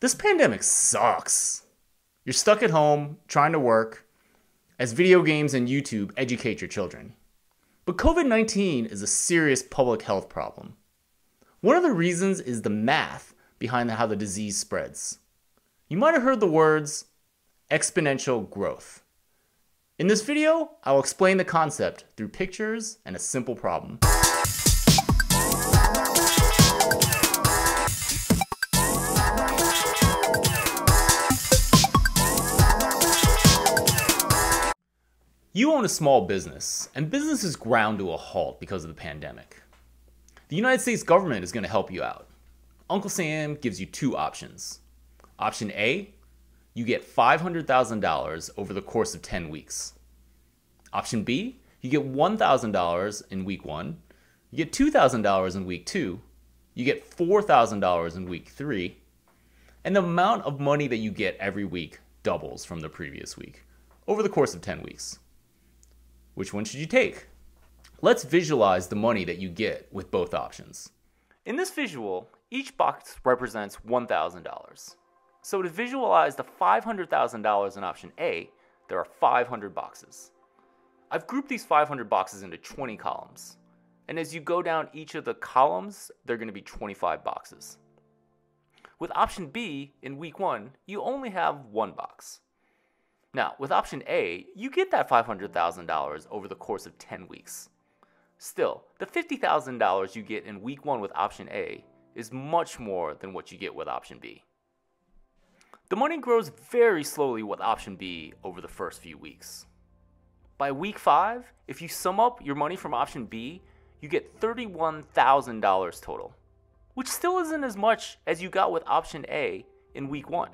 This pandemic sucks. You're stuck at home trying to work as video games and YouTube educate your children. But COVID 19 is a serious public health problem. One of the reasons is the math behind how the disease spreads. You might have heard the words exponential growth. In this video, I'll explain the concept through pictures and a simple problem. You own a small business, and business is ground to a halt because of the pandemic. The United States government is going to help you out. Uncle Sam gives you two options. Option A, you get $500,000 over the course of 10 weeks. Option B, you get $1,000 in week one, you get $2,000 in week two, you get $4,000 in week three, and the amount of money that you get every week doubles from the previous week over the course of 10 weeks. Which one should you take? Let's visualize the money that you get with both options. In this visual, each box represents $1,000. So to visualize the $500,000 in option A, there are 500 boxes. I've grouped these 500 boxes into 20 columns. And as you go down each of the columns, they're going to be 25 boxes. With option B, in week one, you only have one box. Now, with option A, you get that $500,000 over the course of 10 weeks. Still, the $50,000 you get in week one with option A is much more than what you get with option B. The money grows very slowly with option B over the first few weeks. By week five, if you sum up your money from option B, you get $31,000 total, which still isn't as much as you got with option A in week one.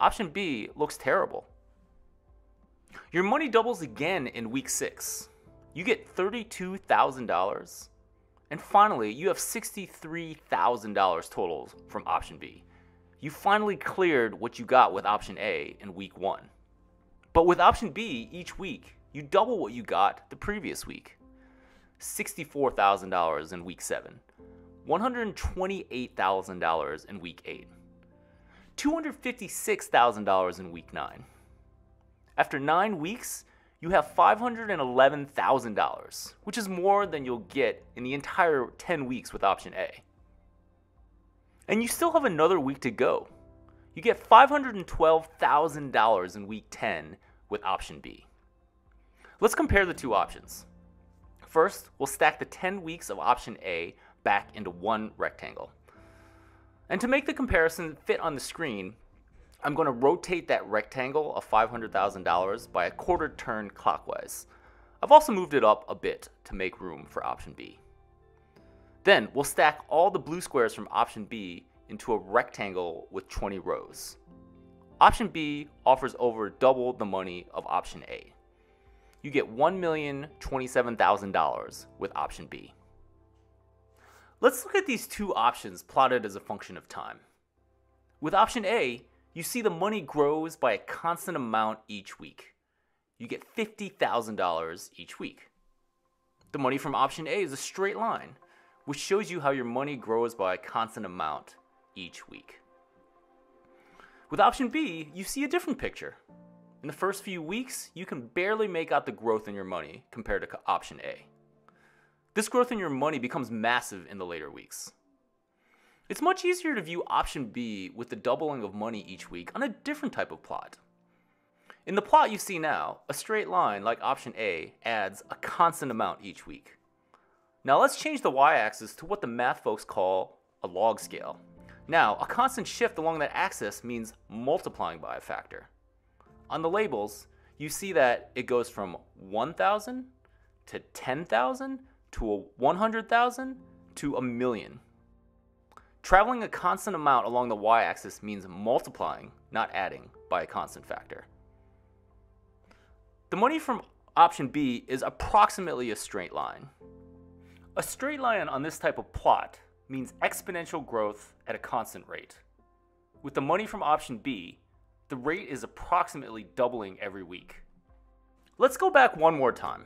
Option B looks terrible. Your money doubles again in week six. You get $32,000. And finally, you have $63,000 total from option B. You finally cleared what you got with option A in week one. But with option B, each week, you double what you got the previous week. $64,000 in week 7, $128,000 in week 8, $256,000 in week 9. After nine weeks, you have $511,000, which is more than you'll get in the entire 10 weeks with option A. And you still have another week to go. You get $512,000 in week 10 with option B. Let's compare the two options. First, we'll stack the 10 weeks of option A back into one rectangle. And to make the comparison fit on the screen, I'm going to rotate that rectangle of $500,000 by a quarter turn clockwise. I've also moved it up a bit to make room for option B. Then we'll stack all the blue squares from option B into a rectangle with 20 rows. Option B offers over double the money of option A. You get $1,027,000 with option B. Let's look at these two options plotted as a function of time. With option A, you see the money grows by a constant amount each week. You get $50,000 each week. The money from option A is a straight line, which shows you how your money grows by a constant amount each week. With option B, you see a different picture. In the first few weeks, you can barely make out the growth in your money compared to option A. This growth in your money becomes massive in the later weeks. It's much easier to view option B with the doubling of money each week on a different type of plot. In the plot you see now, a straight line like option A adds a constant amount each week. Now let's change the y-axis to what the math folks call a log scale. Now, a constant shift along that axis means multiplying by a factor. On the labels, you see that it goes from 1,000 to 10,000 to 100,000 to a million. Traveling a constant amount along the y-axis means multiplying, not adding, by a constant factor. The money from option B is approximately a straight line. A straight line on this type of plot means exponential growth at a constant rate. With the money from option B, the rate is approximately doubling every week. Let's go back one more time.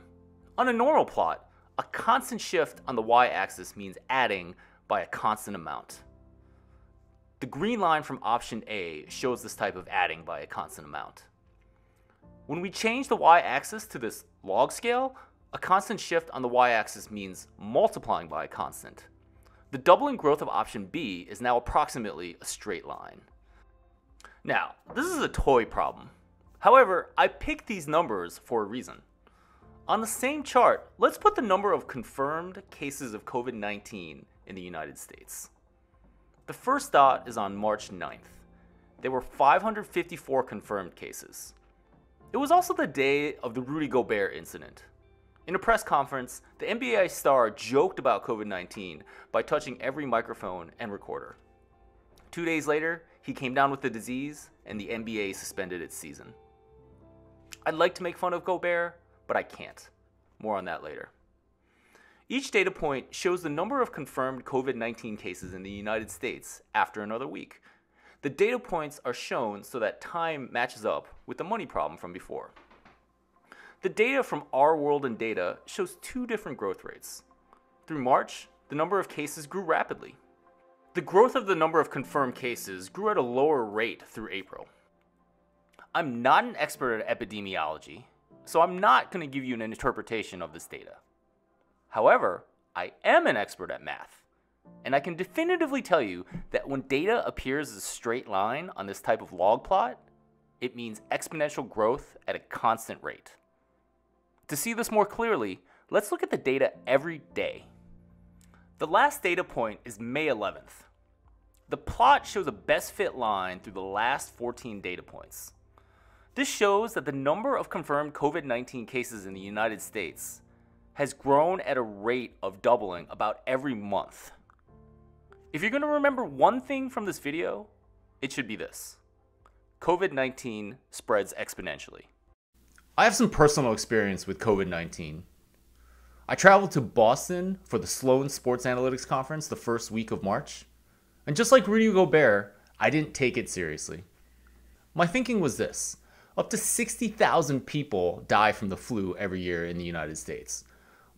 On a normal plot, a constant shift on the y-axis means adding by a constant amount. The green line from option A shows this type of adding by a constant amount. When we change the y-axis to this log scale, a constant shift on the y-axis means multiplying by a constant. The doubling growth of option B is now approximately a straight line. Now, this is a toy problem. However, I picked these numbers for a reason. On the same chart, let's put the number of confirmed cases of COVID 19 in the United States. The first dot is on March 9th. There were 554 confirmed cases. It was also the day of the Rudy Gobert incident. In a press conference, the NBA star joked about COVID 19 by touching every microphone and recorder. Two days later, he came down with the disease, and the NBA suspended its season. I'd like to make fun of Gobert, but I can't. More on that later. Each data point shows the number of confirmed COVID 19 cases in the United States after another week. The data points are shown so that time matches up with the money problem from before. The data from Our World in Data shows two different growth rates. Through March, the number of cases grew rapidly. The growth of the number of confirmed cases grew at a lower rate through April. I'm not an expert at epidemiology, so I'm not going to give you an interpretation of this data. However, I am an expert at math, and I can definitively tell you that when data appears as a straight line on this type of log plot, it means exponential growth at a constant rate. To see this more clearly, let's look at the data every day. The last data point is May 11th. The plot shows a best fit line through the last 14 data points. This shows that the number of confirmed COVID 19 cases in the United States has grown at a rate of doubling about every month. If you're going to remember one thing from this video, it should be this COVID 19 spreads exponentially. I have some personal experience with COVID 19. I traveled to Boston for the Sloan Sports Analytics Conference the first week of March. And just like Rudy Gobert, I didn't take it seriously. My thinking was this up to 60,000 people die from the flu every year in the United States.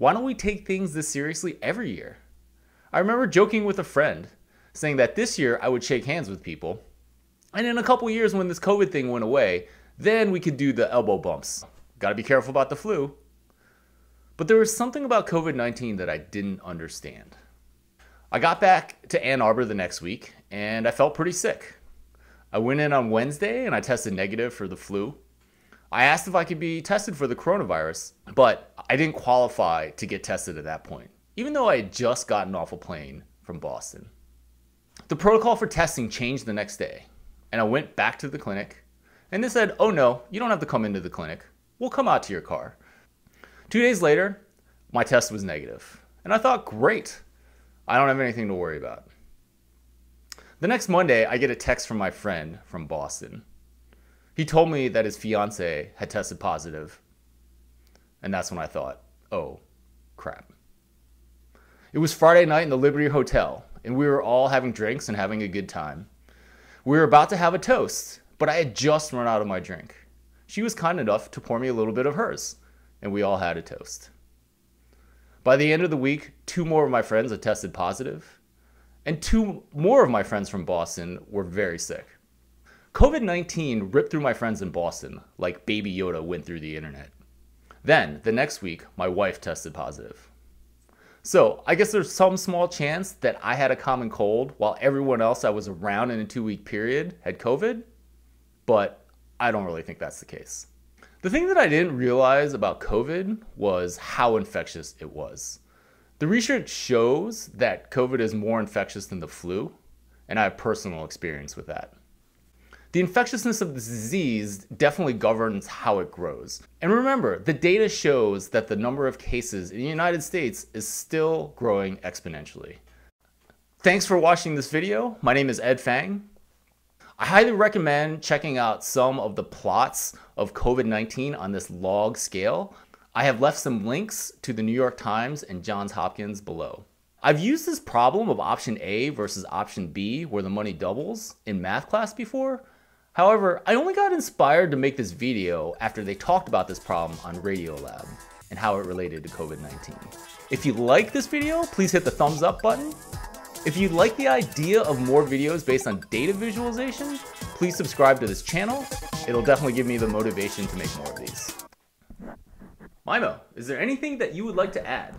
Why don't we take things this seriously every year? I remember joking with a friend, saying that this year I would shake hands with people. And in a couple years, when this COVID thing went away, then we could do the elbow bumps. Gotta be careful about the flu. But there was something about COVID 19 that I didn't understand. I got back to Ann Arbor the next week and I felt pretty sick. I went in on Wednesday and I tested negative for the flu. I asked if I could be tested for the coronavirus, but I didn't qualify to get tested at that point, even though I had just gotten off a plane from Boston. The protocol for testing changed the next day, and I went back to the clinic and they said, oh no, you don't have to come into the clinic. We'll come out to your car. Two days later, my test was. And I thought, great, I don't have anything to worry about. The next Monday, I get a text from my friend from Boston. He told me that his fiance had tested positive. And that's when I thought, oh, crap. It was Friday night in the Liberty Hotel, and we were all having drinks and having a good time. We were about to have a toast, but I had just run out of my drink. She was kind enough to pour me a little bit of hers, and we all had a toast. By the end of the week, two more of my friends had tested positive, and two more of my friends from Boston were very sick. COVID 19 ripped through my friends in Boston like Baby Yoda went through the internet. Then, the next week, my wife tested positive. So, I guess there's some small chance that I had a common cold while everyone else I was around in a two week period had COVID but I don't really think that's the case. The thing that I didn't realize about COVID was how infectious it was. The research shows that COVID is more infectious than the flu, and I have personal experience with that. The infectiousness of the disease definitely governs how it grows. And remember, the data shows that the number of cases in the United States is still growing exponentially. Thanks for watching this video. My name is Ed Feng. I highly recommend checking out some of the plots of COVID 19 on this log scale. I have left some links to the New York Times and Johns Hopkins below. I've used this problem of option A versus option B where the money doubles in math class before. However, I only got inspired to make this video after they talked about this problem on Radiolab and how it related to COVID-19. If you like this video, please hit the thumbs up button If you like the idea of more videos based on data visualization, please subscribe to this channel. It'll definitely give me the motivation to make more of these. Mimo, is there anything that you would like to add?